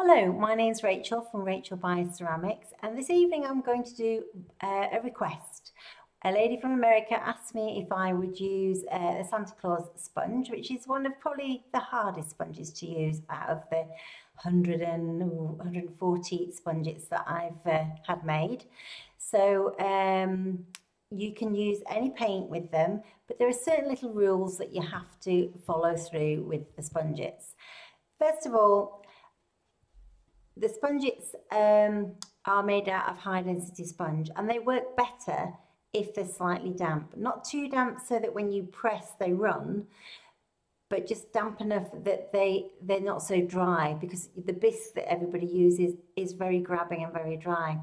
Hello, my name's Rachel from Rachel Byass Ceramics and this evening I'm going to do uh, a request. A lady from America asked me if I would use uh, the Santa Claus sponge, which is one of probably the hardest sponges to use out of the 100 and 140 sponges that I've uh, had made. So um, you can use any paint with them, but there are certain little rules that you have to follow through with the sponges. First of all, the sponges um, are made out of high density sponge and they work better if they're slightly damp. Not too damp so that when you press they run, but just damp enough that they, they're not so dry because the bisque that everybody uses is very grabbing and very dry.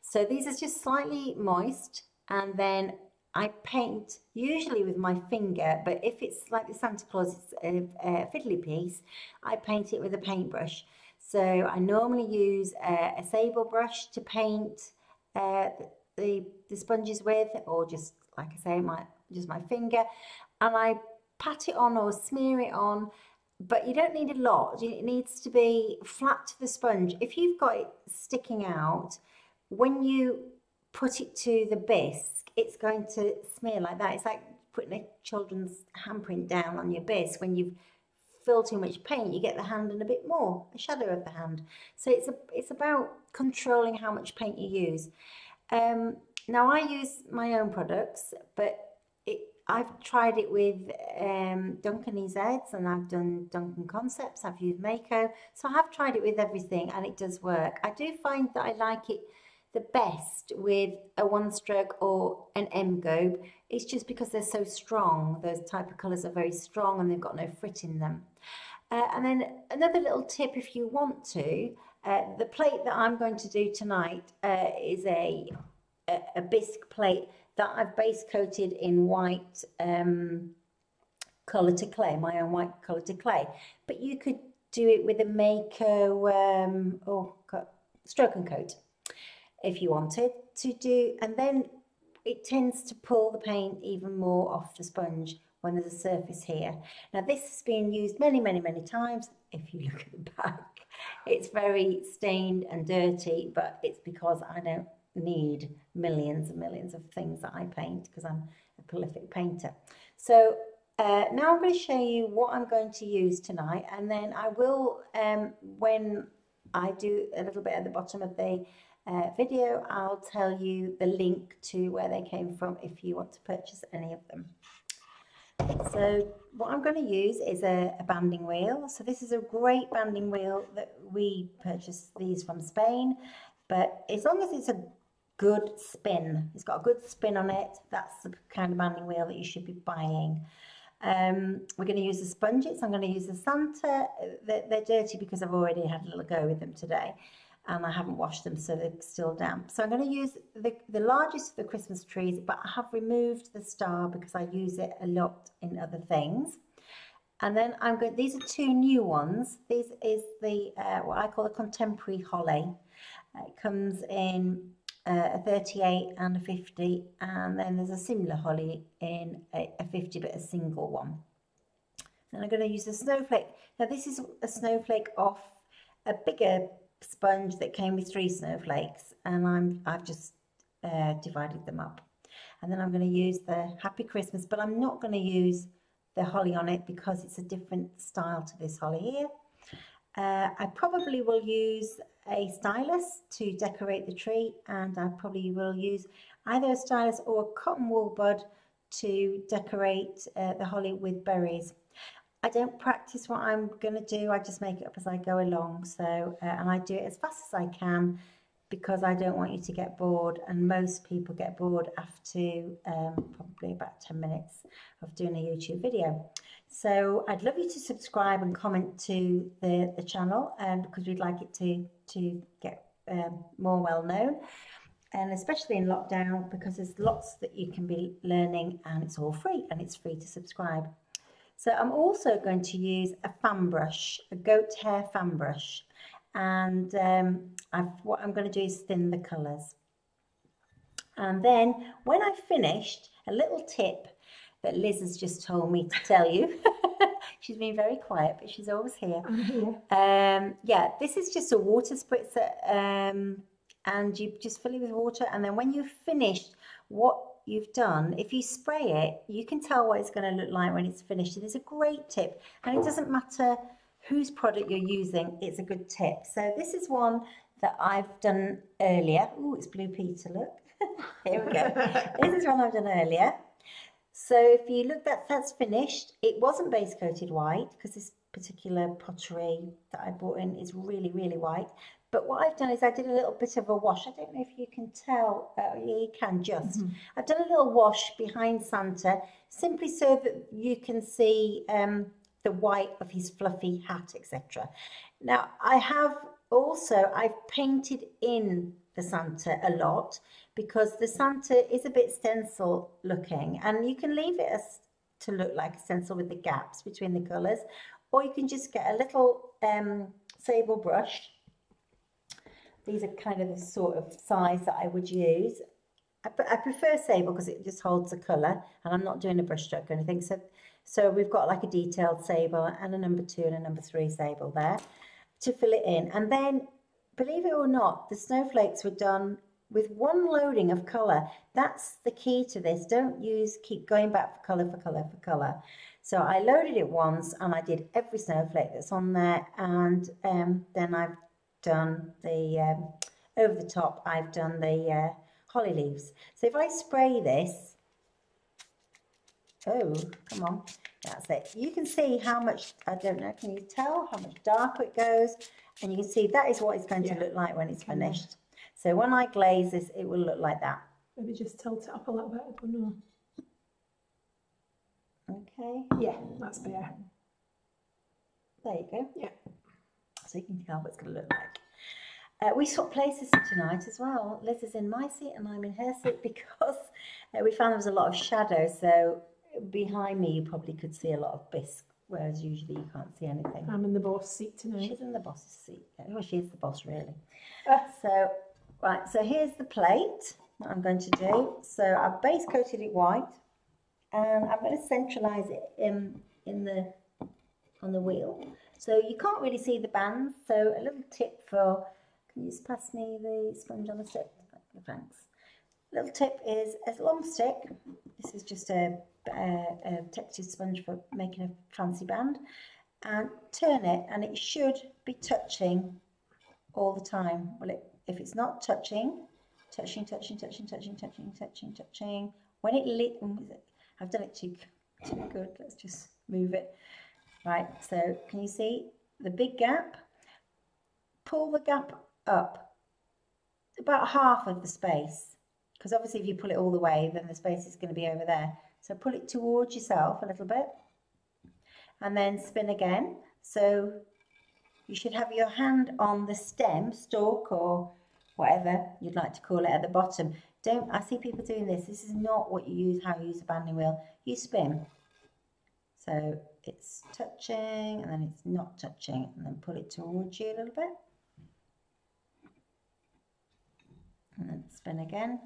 So these are just slightly moist and then I paint usually with my finger, but if it's like the Santa Claus a, a fiddly piece, I paint it with a paintbrush. So I normally use a, a sable brush to paint uh, the, the sponges with, or just, like I say, my just my finger. And I pat it on or smear it on, but you don't need a lot. It needs to be flat to the sponge. If you've got it sticking out, when you put it to the bisque, it's going to smear like that. It's like putting a children's handprint down on your bisque when you've fill too much paint, you get the hand and a bit more, a shadow of the hand. So it's a, it's about controlling how much paint you use. Um, now I use my own products, but it, I've tried it with um, Duncan EZs and I've done Duncan Concepts, I've used Mayco, so I have tried it with everything and it does work. I do find that I like it the best with a one stroke or an engobe. It's just because they're so strong. Those type of colours are very strong and they've got no frit in them. Uh, and then another little tip if you want to, uh, the plate that I'm going to do tonight uh, is a, a, a, bisque plate that I've base coated in white um, colour to clay, my own white colour to clay. But you could do it with a Mayco, um, oh, stroke and coat if you wanted to do, and then it tends to pull the paint even more off the sponge when there's a surface here. Now this has been used many, many, many times. If you look at the back, it's very stained and dirty, but it's because I don't need millions and millions of things that I paint because I'm a prolific painter. So uh, now I'm going to show you what I'm going to use tonight and then I will, um, when I do a little bit at the bottom of the uh, video, I'll tell you the link to where they came from if you want to purchase any of them. So what I'm going to use is a, a, banding wheel. So this is a great banding wheel that we purchased these from Spain. But as long as it's a good spin, it's got a good spin on it, that's the kind of banding wheel that you should be buying. Um, we're going to use the sponges. I'm going to use the Santa. They're, they're dirty because I've already had a little go with them today and I haven't washed them so they're still damp. So I'm going to use the, the largest of the Christmas trees, but I have removed the star because I use it a lot in other things. And then I'm going, these are two new ones. This is the, uh, what I call the contemporary holly. Uh, it comes in uh, a 38 and a 50, and then there's a similar holly in a, a 50, but a single one. And I'm going to use a snowflake. Now this is a snowflake off a bigger sponge that came with three snowflakes and I'm, I've just uh, divided them up. And then I'm going to use the Happy Christmas, but I'm not going to use the holly on it because it's a different style to this holly here. Uh, I probably will use a stylus to decorate the tree and I probably will use either a stylus or a cotton wool bud to decorate uh, the holly with berries. I don't practice what I'm going to do. I just make it up as I go along. So, uh, and I do it as fast as I can because I don't want you to get bored. And most people get bored after um, probably about 10 minutes of doing a YouTube video. So I'd love you to subscribe and comment to the, the channel um, because we'd like it to, to get um, more well known and especially in lockdown because there's lots that you can be learning and it's all free and it's free to subscribe. So I'm also going to use a fan brush, a goat hair fan brush. And um, what I'm going to do is thin the colours. And then when I've finished, a little tip that Liz has just told me to tell you. She's been very quiet, but she's always here. Um, yeah, this is just a water spritzer, um, and you just fill it with water, and then when you've finished what you've done, if you spray it, you can tell what it's going to look like when it's finished. It is a great tip, and it doesn't matter whose product you're using, it's a good tip. So this is one that I've done earlier. Oh, it's Blue Peter, look. Here we go. this is one I've done earlier. So if you look, that that's finished. It wasn't base coated white because this particular pottery that I bought in is really, really white. But what I've done is I did a little bit of a wash. I don't know if you can tell. Uh, you can just. Mm -hmm. I've done a little wash behind Santa, simply so that you can see um, the white of his fluffy hat, etc. Now I have also I've painted in the Santa a lot because the Santa is a bit stencil looking and you can leave it as to look like a stencil with the gaps between the colours or you can just get a little um, sable brush. These are kind of the sort of size that I would use. I, I prefer sable because it just holds the colour and I'm not doing a brush stroke or anything. So, so we've got like a detailed sable and a number two and a number three sable there to fill it in. And then, believe it or not, the snowflakes were done with one loading of colour. That's the key to this. Don't use, keep going back for colour, for colour, for colour. So I loaded it once and I did every snowflake that's on there and um, then I've done the, um, over the top, I've done the uh, holly leaves. So if I spray this, oh, come on, that's it. You can see how much, I don't know, can you tell how much darker it goes? And you can see that is what it's going yeah. to look like when it's finished. So when I glaze this, it will look like that. Maybe just tilt it up a little bit, I don't know. Okay. Yeah, that's better. There you go. Yeah. So you can tell what it's going to look like. Uh, we swap places tonight as well. Liz is in my seat and I'm in her seat because uh, we found there was a lot of shadow. So behind me, you probably could see a lot of bisque, whereas usually you can't see anything. I'm in the boss seat tonight. She's in the boss's seat. Well, she's the boss, really. So Right, so here's the plate that I'm going to do. So I've base coated it white and I'm going to centralise it in, in the on the wheel. So you can't really see the bands. So a little tip for, can you just pass me the sponge on the stick? Thanks. Little tip is a long stick. This is just a, a, a textured sponge for making a fancy band. And turn it and it should be touching all the time. Well, it if it's not touching, touching, touching, touching, touching, touching, touching, touching, when it lit, I've done it too, too good, let's just move it. Right, so can you see the big gap? Pull the gap up about half of the space because obviously if you pull it all the way then the space is going to be over there. So pull it towards yourself a little bit and then spin again. So you should have your hand on the stem, stalk or whatever you'd like to call it at the bottom. Don't, I see people doing this. This is not what you use, how you use a banding wheel. You spin. So it's touching and then it's not touching and then pull it towards you a little bit. And then spin again.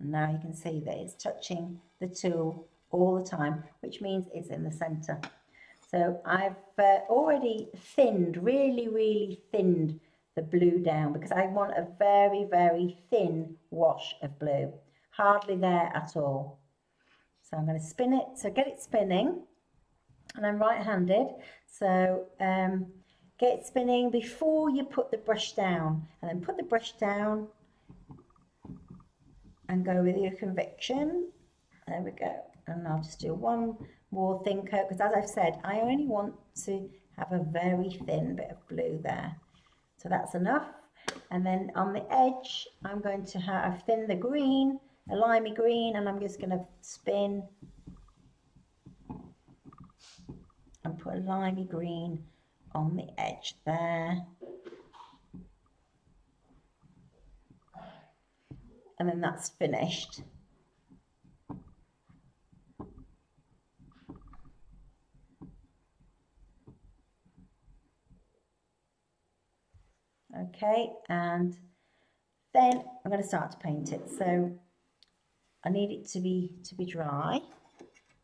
And now you can see that it's touching the tool all the time, which means it's in the center. So I've uh, already thinned, really, really thinned the blue down because I want a very, very thin wash of blue. Hardly there at all. So I'm going to spin it, so get it spinning. And I'm right-handed, so um, get it spinning before you put the brush down. And then put the brush down and go with your conviction. There we go. And I'll just do one more thin coat because as I've said I only want to have a very thin bit of blue there so that's enough and then on the edge I'm going to have thinned the green a limey green and I'm just going to spin and put a limey green on the edge there. And then that's finished. Okay and then I'm going to start to paint it. So I need it to be to be dry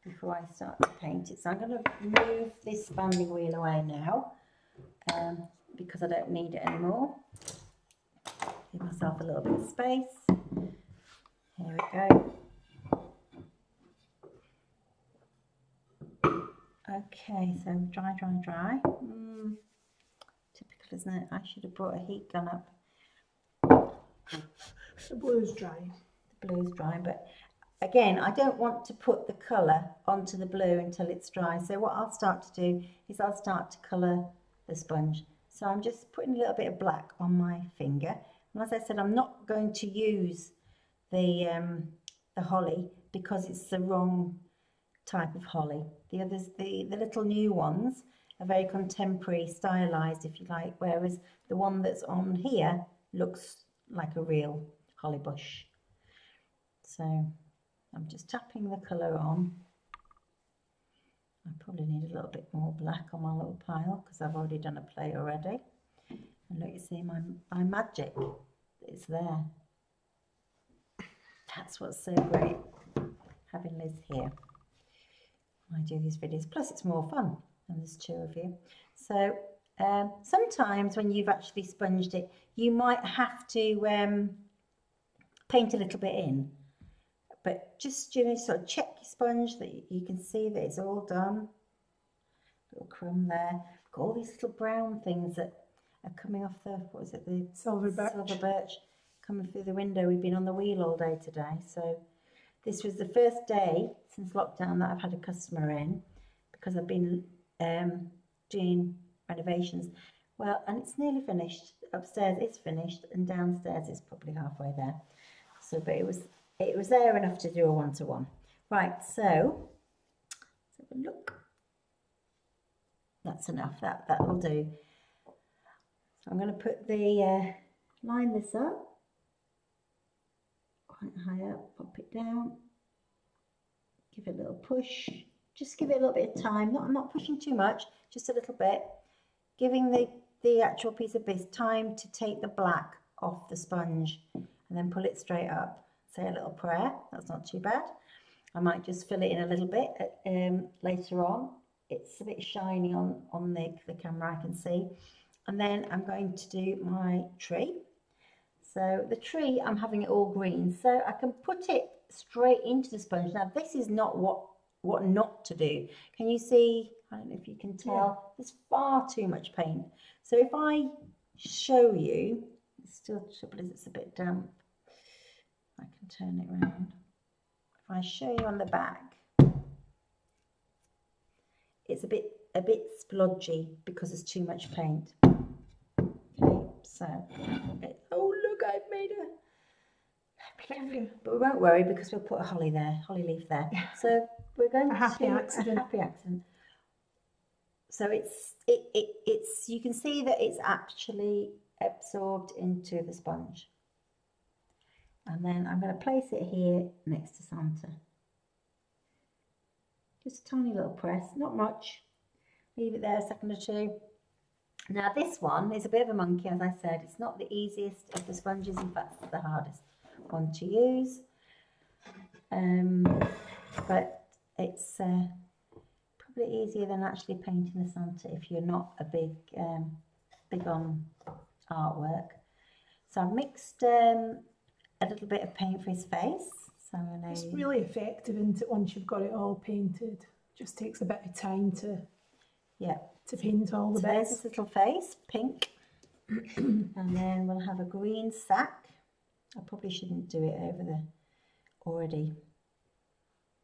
before I start to paint it. So I'm going to move this banding wheel away now um, because I don't need it anymore. Give myself a little bit of space. Here we go. Okay, so dry, dry, dry. Mm, typical, isn't it? I should have brought a heat gun up. The blue's dry. Blue's dry, but again, I don't want to put the colour onto the blue until it's dry. So what I'll start to do is I'll start to colour the sponge. So I'm just putting a little bit of black on my finger. And as I said, I'm not going to use the, um, the holly because it's the wrong type of holly. The others, the, the little new ones are very contemporary, stylized if you like, whereas the one that's on here looks like a real holly bush. So I'm just tapping the colour on. I probably need a little bit more black on my little pile because I've already done a play already. And look, you see my, my magic is there. That's what's so great, having Liz here. I do these videos, plus it's more fun and there's two of you. So um, sometimes when you've actually sponged it, you might have to um, paint a little bit in. But just, you know, sort of check your sponge that you can see that it's all done. Little crumb there. Got all these little brown things that are coming off the, what is it, the Silver birch. silver birch coming through the window. We've been on the wheel all day today. So this was the first day since lockdown that I've had a customer in because I've been um, doing renovations. Well, and it's nearly finished. Upstairs it's finished, and downstairs it's probably halfway there. So, but it was it was there enough to do a one to one. Right, so let's have a look. That's enough. That that will do. So I'm going to put the uh, line this up quite high up. Pop it down. Give it a little push. Just give it a little bit of time. Not I'm not pushing too much. Just a little bit. Giving the the actual piece of base time to take the black off the sponge and then pull it straight up. Say a little prayer, that's not too bad. I might just fill it in a little bit um, later on. It's a bit shiny on, on the, the camera, I can see. And then I'm going to do my tree. So the tree, I'm having it all green. So I can put it straight into the sponge. Now this is not what, what not to do. Can you see, I don't know if you can tell, there's far too much paint. So if I show you, still trouble is it's a bit damp. I can turn it around. If I show you on the back, it's a bit a bit splodgy because there's too much paint. Okay, so it, oh look, I've made a but we won't worry because we'll put a holly there, holly leaf there. So we're going a happy to accident. a happy accident. So it's it, it it's you can see that it's actually absorbed into the sponge. And then I'm going to place it here next to Santa. Just a tiny little press, not much. Leave it there a second or two. Now this one is a bit of a monkey, as I said. It's not the easiest of the sponges, in fact it's the hardest one to use. Um, but it's uh, probably easier than actually painting the Santa if you're not a big, um, big on artwork. So I've mixed um, a little bit of paint for his face. So I'm gonna... It's really effective, isn't it, once you've got it all painted? Just takes a bit of time to yeah to paint all the so bits. There's his little face, pink. and then we'll have a green sack. I probably shouldn't do it over the already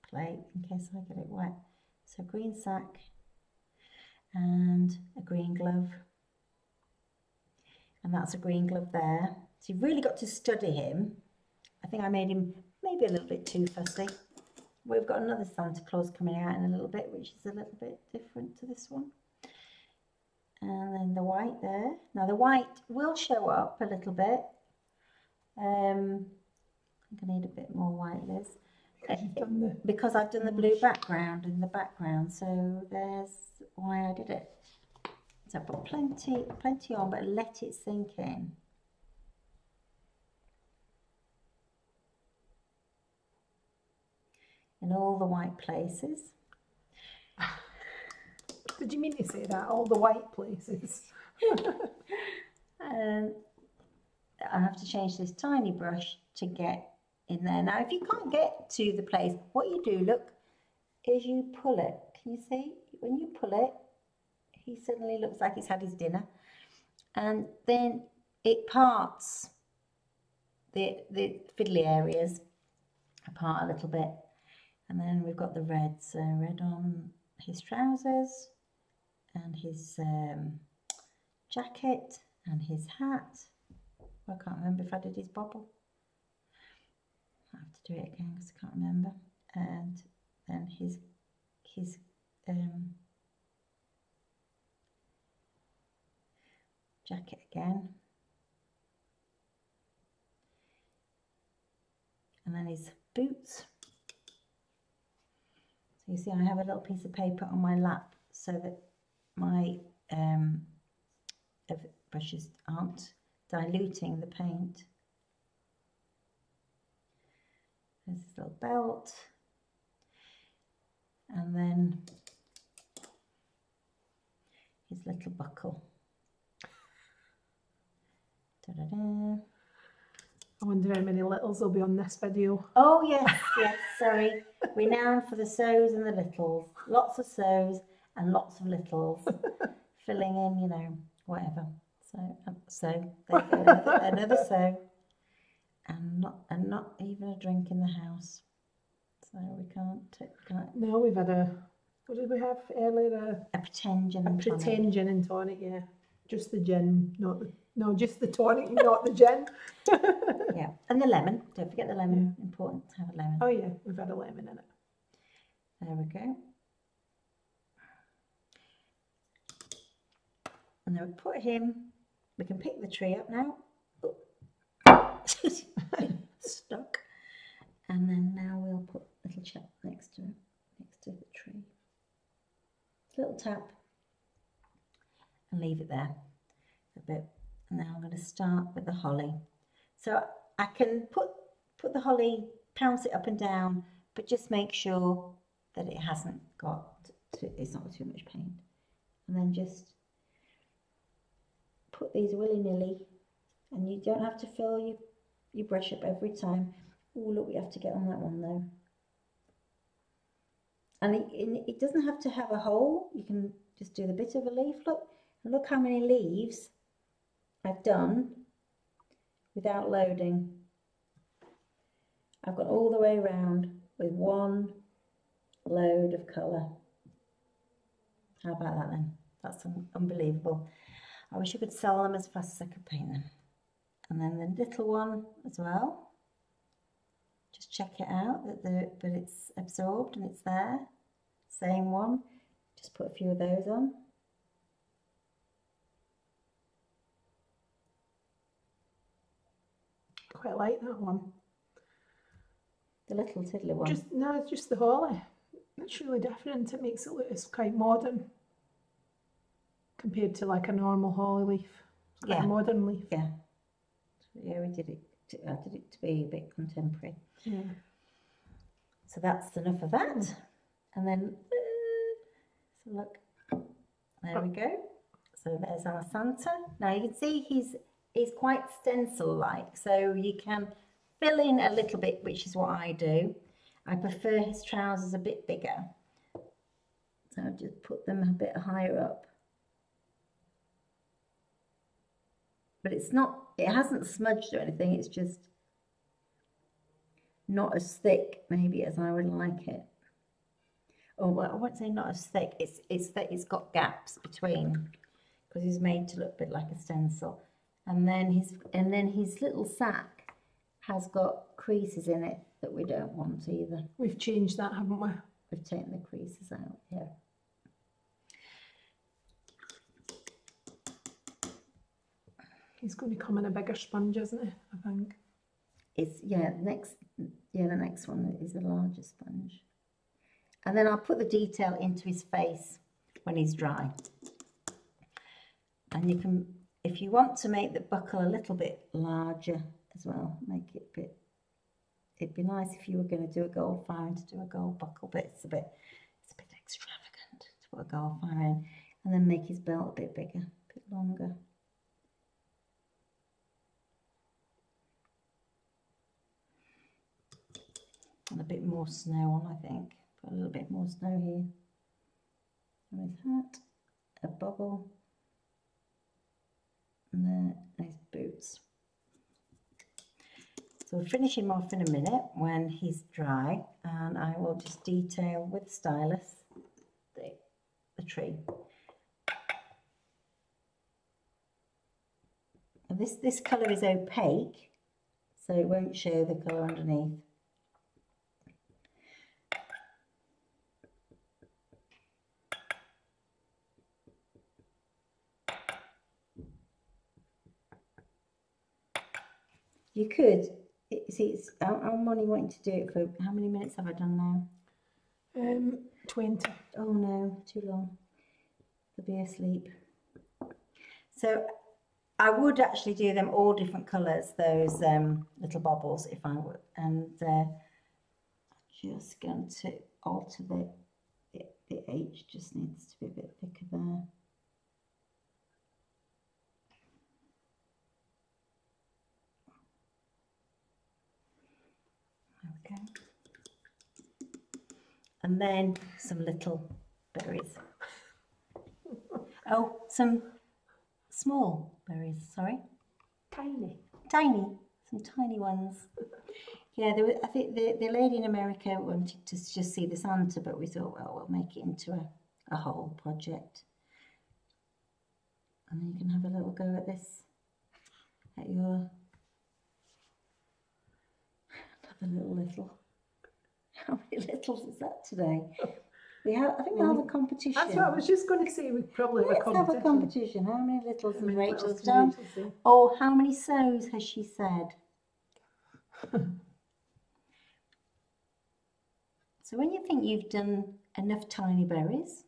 plate in case I get it wet. So green sack and a green glove. And that's a green glove there. So you've really got to study him. I think I made him maybe a little bit too fussy. We've got another Santa Claus coming out in a little bit, which is a little bit different to this one. And then the white there. Now the white will show up a little bit. Um, I think I need a bit more white, Liz. Because, the... because I've done the blue background in the background, so there's why I did it. So I put plenty, plenty on, but let it sink in. In all the white places. Did you mean to say that? All the white places. And um, I have to change this tiny brush to get in there. Now, if you can't get to the place, what you do, look, is you pull it. Can you see? When you pull it, he suddenly looks like he's had his dinner. And then it parts the, the fiddly areas apart a little bit. And then we've got the red, so red on his trousers and his um, jacket and his hat. I can't remember if I did his bobble. I have to do it again because I can't remember. And then his his um, jacket again. And then his boots. So you see I have a little piece of paper on my lap so that my um, brushes aren't diluting the paint. There's this little belt. And then his little buckle. Da -da -da. I wonder how many littles will be on this video. Oh yes, yes, sorry. Renowned for the sows and the littles. Lots of sows and lots of littles. Filling in, you know, whatever. So, um, so there you go, another, another so, and not and not even a drink in the house. So we can't. can't No, we've had a. What did we have earlier? a pretend gin A, a and tonic. pretend gin and tonic. Yeah, just the gin, not the no, just the tonic, not the gin. Yeah, and the lemon. Don't forget the lemon. Important to have a lemon. Oh yeah, we've had a lemon in it. There we go. And then we put him, we can pick the tree up now. Stuck. And then now we'll put little chap next to him, next to the tree. Little tap. And leave it there a bit. And now I'm going to start with the holly. So I can put put the holly, pounce it up and down, but just make sure that it hasn't got, too, it's not too much paint. And then just put these willy-nilly, and you don't have to fill your, your brush up every time. Oh, look, we have to get on that one though. And it, it doesn't have to have a hole. You can just do the bit of a leaf. Look, look how many leaves I've done without loading. I've gone all the way around with one load of colour. How about that then? That's un unbelievable. I wish I could sell them as fast as I could paint them. And then the little one as well. Just check it out that the but it's absorbed and it's there. Same one. Just put a few of those on. Quite like that one. The little tiddly one. Just no, it's just the holly. It's really different. It makes it look it's quite modern compared to like a normal holly leaf. Yeah. a modern leaf. Yeah. Yeah, we did it. To, I did it to be a bit contemporary. Yeah. So that's enough of that. And then, uh, so look, there we go. So there's our Santa. Now you can see he's he's quite stencil-like, so you can fill in a little bit, which is what I do. I prefer his trousers a bit bigger. So I'll just put them a bit higher up. But it's not, it hasn't smudged or anything, it's just not as thick maybe as I would like it. Or well, I won't say not as thick. It's it's that it's got gaps between because he's made to look a bit like a stencil. And then his and then his little sack has got creases in it that we don't want either. We've changed that, haven't we? We've taken the creases out here. He's going to come in a bigger sponge, isn't he? I think. It's yeah, the next yeah, the next one is the larger sponge. And then I'll put the detail into his face when he's dry. And you can, if you want to make the buckle a little bit larger as well, make it a bit it'd be nice if you were going to do a gold firing to do a gold buckle, but it's a bit, it's a bit extravagant to put a gold firing and then make his belt a bit bigger, a bit longer. And a bit more snow on, I think. Put a little bit more snow here. And his hat, a bubble, and his boots. So we'll finish him off in a minute when he's dry and I will just detail with stylus the, the tree. This, this colour is opaque, so it won't show the colour underneath. You could, see, it's, I'm only wanting to do it for, how many minutes have I done now? Um, 20. Oh no, too long. They'll be asleep. So I would actually do them all different colours, those um, little bobbles, if I would. And uh, just going to alter the, the, the H, just needs to be a bit thicker there. Okay. And then some little berries. Oh, some small berries, sorry. Tiny. Tiny, some tiny ones. Yeah, there I think the, the lady in America wanted to just see the Santa, but we thought, well, we'll make it into a, a whole project. And then you can have a little go at this, at your a little little. How many littles is that today? We have, I think we'll have a competition. That's what I was just going to say. We probably Let's have have a competition. How many littles has Rachel's done? Or oh, how many sows has she said? so when you think you've done enough tiny berries,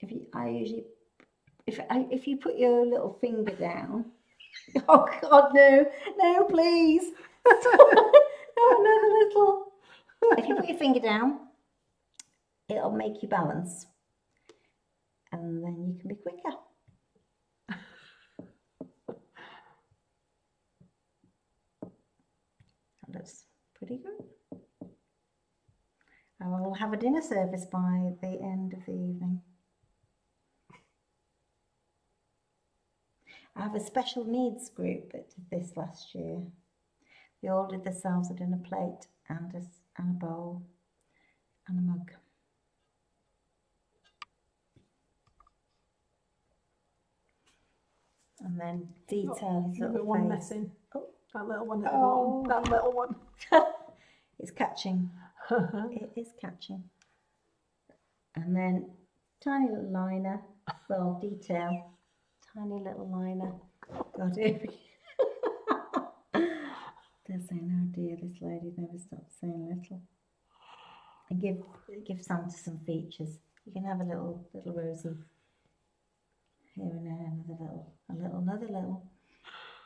if you, I usually, if I, if you put your little finger down Oh God, no, no, please. Oh, no, another little. If you put your finger down, it'll make you balance. And then you can be quicker. That looks pretty good. I will have a dinner service by the end of the evening. I have a special needs group that did this last year. They all did themselves it in a dinner plate and a, and a bowl and a mug. And then detail his You've little one missing. Oh, that little one at the Oh. bottom. That little one. It's catching. it is catching. And then tiny little liner, well, detail tiny little liner. God, here They're saying, oh dear, this lady never stops saying little. And give give Santa some features. You can have a little little rosy here and there, another little, a little, another little.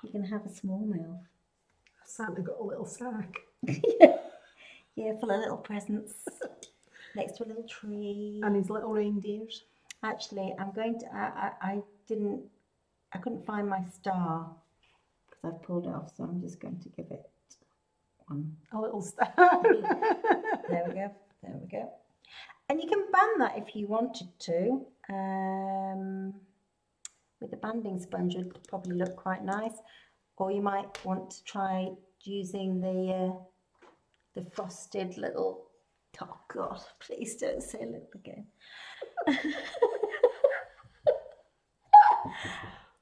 You can have a small mouth. Santa got a little sack. Yeah, full of little presents next to a little tree. And his little reindeers. Actually, I'm going to. I, I, I didn't. I couldn't find my star because I've pulled it off, so I'm just going to give it one. A little star. There we go. There we go. And you can band that if you wanted to. Um, with a banding sponge it would probably look quite nice. Or you might want to try using the uh, the frosted little. Oh God! Please don't say little again.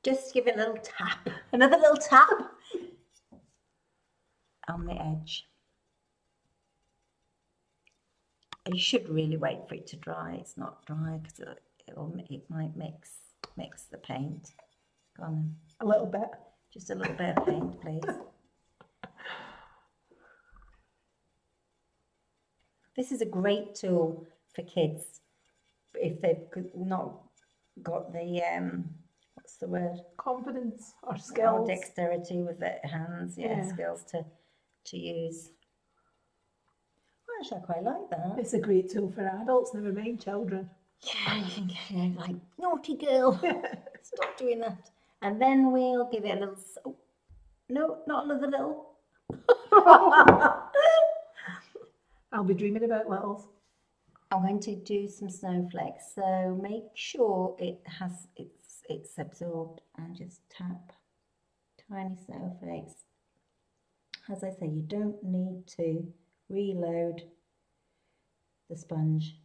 Just give it a little tap. Another little tap on the edge. You should really wait for it to dry. It's not dry because it, it might mix mix the paint. Go on then. a little bit. Just a little bit of paint, please. This is a great tool for kids if they've not got the um, what's the word? Confidence or skills. Or dexterity with the hands, yeah, Yeah. skills to to use. Well, Actually, I quite like that. It's a great tool for adults, never mind children. Yeah, you think, yeah, like, naughty girl, stop doing that. And then we'll give it a little, oh, no, not another little. I'll be dreaming about littles. I'm going to do some snowflakes, so make sure it has, it's, it's absorbed and just tap tiny snowflakes. As I say, you don't need to reload the sponge.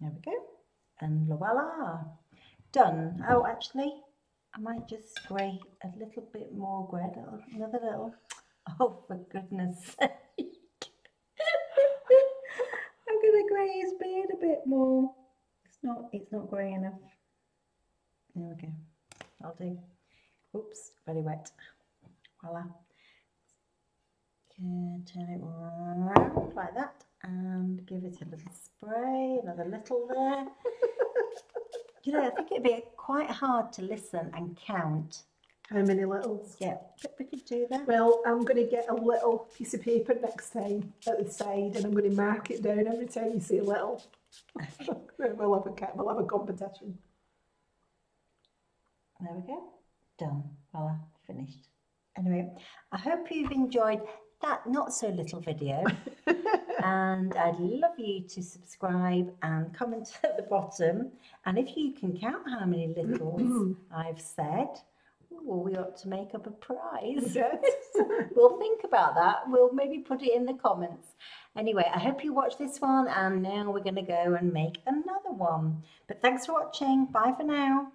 There we go. And voila, done. Oh, actually, I might just spray a little bit more grey, another little. Oh, for goodness sake. I'm gonna grey his beard a bit more. It's not, it's not grey enough. There we go. I'll do. Oops, very wet. Voila. Okay, turn it round like that and give it a little spray, another little there. you know, I think it'd be quite hard to listen and count. How many littles? Yeah, we could do that. Well, I'm going to get a little piece of paper next time at the side and I'm going to mark it down every time you say little. we'll, have a, we'll have a competition. There we go. Done. Voila, finished. Anyway, I hope you've enjoyed that not so little video. and I'd love you to subscribe and comment at the bottom. And if you can count how many littles I've said, well, we ought to make up a prize. Yes. we'll think about that. We'll maybe put it in the comments. Anyway, I hope you watched this one, and now we're going to go and make another one. But thanks for watching. Bye for now.